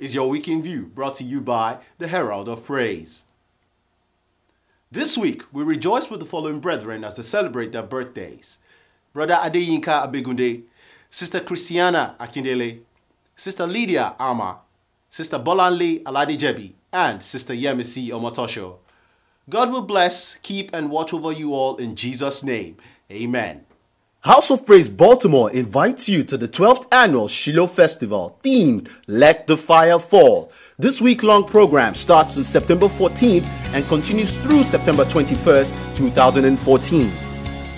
is your Week in View, brought to you by the Herald of Praise. This week, we rejoice with the following brethren as they celebrate their birthdays Brother Adeyinka Abegunde, Sister Christiana Akindele, Sister Lydia Ama, Sister Bolanle Aladijebi, and Sister Yemisi Omotosho. God will bless, keep, and watch over you all in Jesus' name. Amen. House of Praise Baltimore invites you to the 12th annual Shiloh Festival themed Let the Fire Fall. This week long program starts on September 14th and continues through September 21st, 2014.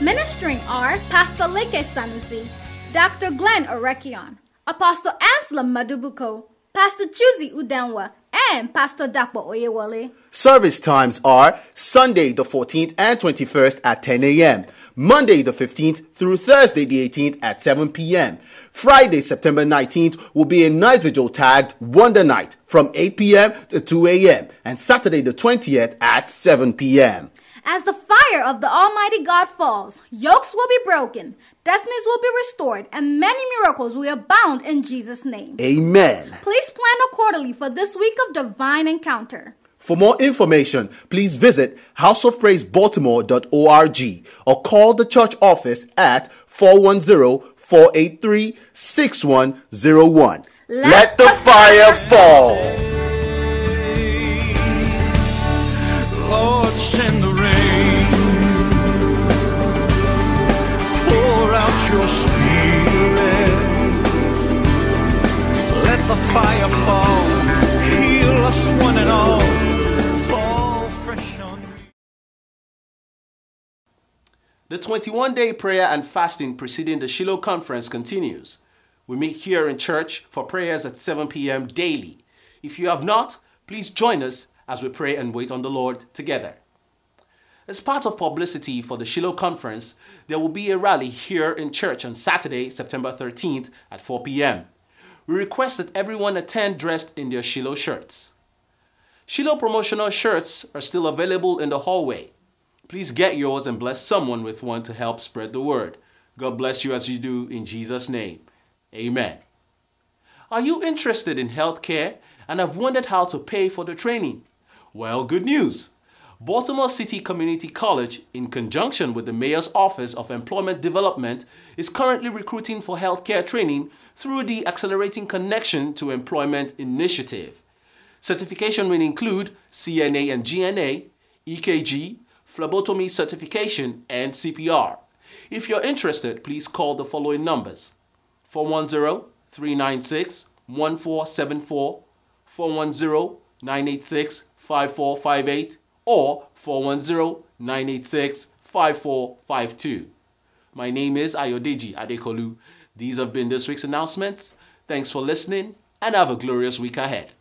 Ministering are Pastor Leke Sanusi, Dr. Glenn Arekion, Apostle Anselm Madubuko, Pastor Chuzi Udenwa, Pastor Dapo Oyewale. Service times are Sunday the 14th and 21st at 10 a.m., Monday the 15th through Thursday the 18th at 7 p.m. Friday, September 19th will be a night vigil tagged Wonder Night from 8 p.m. to 2 a.m. and Saturday the 20th at 7 p.m. As the fire of the Almighty God falls, yokes will be broken, destinies will be restored, and many miracles will abound in Jesus' name. Amen. Please plan accordingly for this week of divine encounter. For more information, please visit houseofpraisebaltimore.org or call the church office at 410-483-6101. Let Let the the fire fall. The 21 day prayer and fasting preceding the Shiloh conference continues. We meet here in church for prayers at 7 p.m. daily. If you have not, please join us as we pray and wait on the Lord together. As part of publicity for the Shiloh conference, there will be a rally here in church on Saturday, September 13th at 4 p.m. We request that everyone attend dressed in their Shiloh shirts. Shiloh promotional shirts are still available in the hallway. Please get yours and bless someone with one to help spread the word. God bless you as you do in Jesus' name. Amen. Are you interested in healthcare and have wondered how to pay for the training? Well, good news. Baltimore City Community College, in conjunction with the Mayor's Office of Employment Development, is currently recruiting for healthcare training through the Accelerating Connection to Employment initiative. Certification will include CNA and GNA, EKG, phlebotomy certification, and CPR. If you're interested, please call the following numbers 410 396 1474, 410 986 5458, or 410 986 5452. My name is Ayodeji Adekolu. These have been this week's announcements. Thanks for listening and have a glorious week ahead.